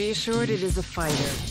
Be assured it is a fighter.